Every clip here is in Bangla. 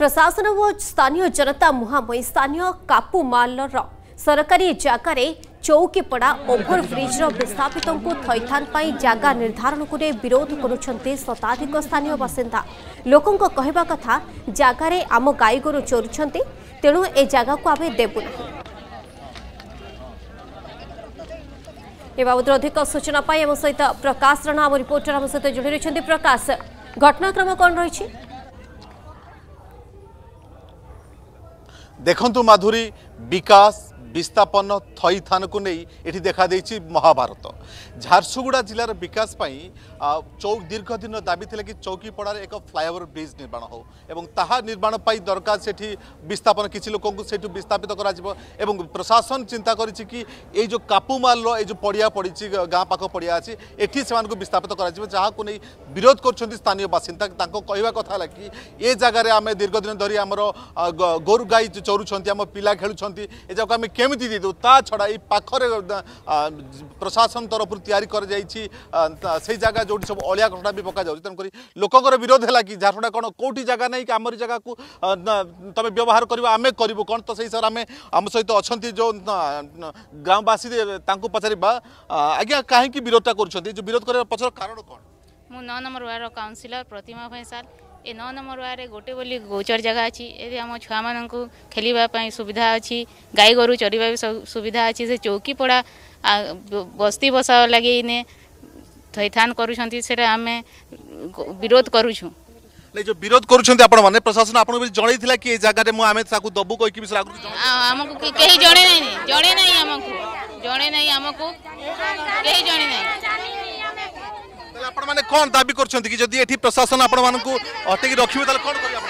ପ୍ରଶାସନ ଓ ସ୍ଥାନୀୟ ଜନତା ମୁହାଁମୁହିଁ ସ୍ଥାନୀୟ କାପୁ ମାଲର ସରକାରୀ ଜାଗାରେ ଚୌକିପଡ଼ା ଓଭରବ୍ରିଜ୍ର ବିସ୍ଥାପିତଙ୍କୁ ଥଇଥାନ ପାଇଁ ଜାଗା ନିର୍ଦ୍ଧାରଣକୁ ନେଇ ବିରୋଧ କରୁଛନ୍ତି ଶତାଧିକ ସ୍ଥାନୀୟ ବାସିନ୍ଦା ଲୋକଙ୍କ କହିବା କଥା ଜାଗାରେ ଆମ ଗାଈଗୋରୁ ଚୋରୁଛନ୍ତି ତେଣୁ ଏ ଜାଗାକୁ ଆମେ ଦେବୁନାହିଁ ଏ ବାବଦରେ ଅଧିକ ସୂଚନା ପାଇଁ ଆମ ସହିତ ପ୍ରକାଶ ରଣା ଆମ ରିପୋର୍ଟର ଆମ ସହିତ ଯୋଡ଼ି ରହିଛନ୍ତି ପ୍ରକାଶ ଘଟଣାକ୍ରମ କ'ଣ ରହିଛି ଦେଖନ୍ତୁ ମାଧୁରୀ ବିକାଶ ବିସ୍ଥାପନ ଥଇଥାନକୁ ନେଇ ଏଠି ଦେଖାଦେଇଛି ମହାଭାରତ ଝାରସୁଗୁଡ଼ା ଜିଲ୍ଲାର ବିକାଶ ପାଇଁ ଚୌକ ଦୀର୍ଘ ଦିନ ଦାବି ଥିଲା କି ଚୌକିପଡ଼ାରେ ଏକ ଫ୍ଲାଏଓଭର ବ୍ରିଜ୍ ନିର୍ମାଣ ହେଉ ଏବଂ ତାହା ନିର୍ମାଣ ପାଇଁ ଦରକାର ସେଠି ବିସ୍ଥାପନ କିଛି ଲୋକଙ୍କୁ ସେଠୁ ବିସ୍ଥାପିତ କରାଯିବ ଏବଂ ପ୍ରଶାସନ ଚିନ୍ତା କରିଛି କି ଏଇ ଯେଉଁ କାପୁମାଲର ଏଇ ଯେଉଁ ପଡ଼ିଆ ପଡ଼ିଛି ଗାଁ ପାଖ ପଡ଼ିଆ ଅଛି ଏଠି ସେମାନଙ୍କୁ ବିସ୍ଥାପିତ କରାଯିବ ଯାହାକୁ ନେଇ ବିରୋଧ କରୁଛନ୍ତି ସ୍ଥାନୀୟ ବାସିନ୍ଦା ତାଙ୍କ କହିବା କଥା ହେଲା କି ଏ ଜାଗାରେ ଆମେ ଦୀର୍ଘ ଦିନ ଧରି ଆମର ଗୋରୁ ଗାଈ ଚରୁଛନ୍ତି ଆମ ପିଲା ଖେଳୁଛନ୍ତି ଏ ଯାକୁ ଆମେ কেমিটি দিয়ে দেব তা ছড়া এই পাখরে প্রশাসন তরফ তৈরি করা যাই সেই জায়গা যে সব অলিয়া ঘটনা বি পকা যাচ্ছে তেমকি লোকর বিরোধ হল কি ঝারসুডা কোণ কোটি জায়গা নাই আমার জায়গা কু তুমি ব্যবহার করব আমি করবু কোণ তো সেই হিসাবে আমি আমার সহ অনেক যে গ্রামবাসী পচারি বা আজ্ঞা কাহি বিরোধটা করছেন যে বিরোধ করার পছর কারণ কোণ মু ন নম্বর ওয়ার্ড কাউন্সিলর প্রতিমা ভাই স্যার ଏ ନଅ ନମ୍ବର ୱାର୍ଡ଼ରେ ଗୋଟେ ବୋଲି ଗୋଚର ଜାଗା ଅଛି ଏଠି ଆମ ଛୁଆମାନଙ୍କୁ ଖେଳିବା ପାଇଁ ସୁବିଧା ଅଛି ଗାଈ ଗୋରୁ ଚରିବା ବି ସୁବିଧା ଅଛି ସେ ଚୌକି ପଡ଼ା ବସ୍ତି ବସାଅ ଲାଗି ନେ ଥଇଥାନ କରୁଛନ୍ତି ସେଟା ଆମେ ବିରୋଧ କରୁଛୁ ନାଇଁ ଯୋଉ ବିରୋଧ କରୁଛନ୍ତି ଆପଣମାନେ ପ୍ରଶାସନ ଆପଣଙ୍କୁ ଜଣେଇଥିଲା କି ଏ ଜାଗାରେ ମୁଁ ଆମେ ତାକୁ ଦବୁ କହିକି ବିଷୟରେ ଆଗରୁ ଆମକୁ କେହି ଜଣେ ନାହିଁ ଜଣେ ନାହିଁ ଆମକୁ ଜଣେ ନାହିଁ ଆମକୁ କେହି ଜଣେ ନାହିଁ ଆପଣମାନେ କ'ଣ ଦାବି କରୁଛନ୍ତି କି ଯଦି ଏଠି ପ୍ରଶାସନ ଆପଣମାନଙ୍କୁ ଅଟକି ରଖିବେ ତାହେଲେ କ'ଣ କରିବେ ଆପଣ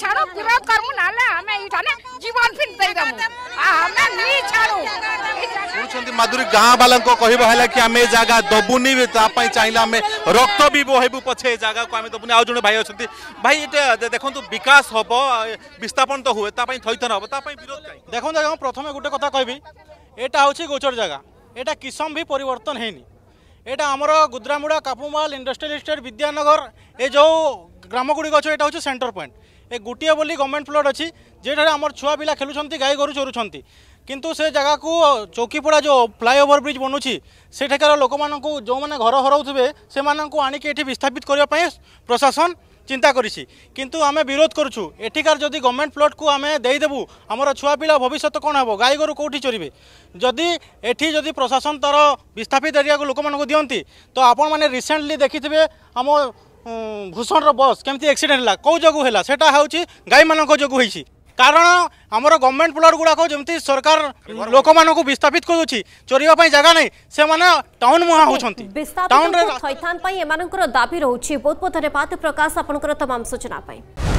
ଛାଡ଼ୁ ବିରୋଧ କରମୁ ନହେଲେ ଆମେ ଏଇଠାନେ ଜୀବନ ଫିନ୍ ଦେଇଦେବୁ ଆମେ ନି ଛାଡ଼ୁ କହୁଛନ୍ତି ମାଧୁରୀ ଗାଁ ବାଲାଙ୍କ କହିବା ହେଲା କି ଆମେ ଏ ଜାଗା ଦବୁନି ତା ପାଇଁ ଚାହିଁଲେ ଆମେ ରକ୍ତ ବି ବହେବୁ ପଛେ ଏ ଜାଗାକୁ ଆମେ ଦବୁନି ଆଉ ଜଣେ ଭାଇ ଅଛନ୍ତି ଭାଇ ଏଇଟା ଦେଖନ୍ତୁ ବିକାଶ ହବ ବିସ୍ଥାପନ ତ ହୁଏ ତା ପାଇଁ ଥଇଥନ ହବ ତା ପାଇଁ ବିରୋଧ କାହିଁ ଦେଖନ୍ତୁ ଆଜ୍ଞା ମୁଁ ପ୍ରଥମେ ଗୋଟେ କଥା କହିବି ଏଇଟା ହେଉଛି ଗୋଚର ଜାଗା ଏଇଟା କିସମ ବି ପରିବର୍ତ୍ତନ ହେଇନି ଏଇଟା ଆମର ଗୁଦ୍ରାମୁଡ଼ା କାପୁମାଲ ଇଣ୍ଡଷ୍ଟ୍ରିଆଲ ଇଷ୍ଟେଟ୍ ବିଦ୍ୟାନଗର ଏ ଯେଉଁ ଗ୍ରାମଗୁଡ଼ିକ ଅଛି ଏଇଟା ହେଉଛି ସେଣ୍ଟର ପଏଣ୍ଟ ଏ ଗୋଟିଏ ବୋଲି ଗଭର୍ଣ୍ଣମେଣ୍ଟ ପ୍ଲଟ୍ ଅଛି যেটার আমার ছুয়া পিলা খেলুচার গাই গরু চরুচার কিন্তু ସେ ଜାଗାକୁ ଚୌକିପଡ଼ା ଯେଉଁ ଫ୍ଲାଏଓଭର ବ୍ରିଜ୍ ବନୁଛି ସେଠାକାର ଲୋକମାନଙ୍କୁ ଯେଉଁମାନେ ଘର ହରାଉଥିବେ ସେମାନଙ୍କୁ ଆଣିକି ଏଠି ବିସ୍ଥାପିତ କରିବା ପାଇଁ ପ୍ରଶାସନ চিন্তা করেছি কিন্তু আমি বিরোধ করছু এঠিকার যদি গভর্নমেন্ট প্লটকু আমি দেইদেবু আমার ছুয়া পিলা ভবিষ্যৎ কোণ হব গাই গরু কোটি চরিবে যদি এটি যদি প্রশাসন তার বিস্থাপিত এরিয়াকে লোক দিকে তো আপন মানে রিসেন্টলি দেখিবে আমার ভূষণর বস কেমি এক্সিডেন্ট হল কেউ যোগ হল সেটা হচ্ছে গাই মান যোগ হয়েছি কারণ আমার গভর্নমেন্ট প্লট গুড়া যেমন সরকার লোক মানুষ বিস্থাপিত করুছি চরিবা জায়গা নাই সে টাউন মুহা হচ্ছেন টাউন থইথান এমানকর দাবি রয়েছে বোধ বহুত পাত প্রকাশ আপনার তমাম সূচনা পাই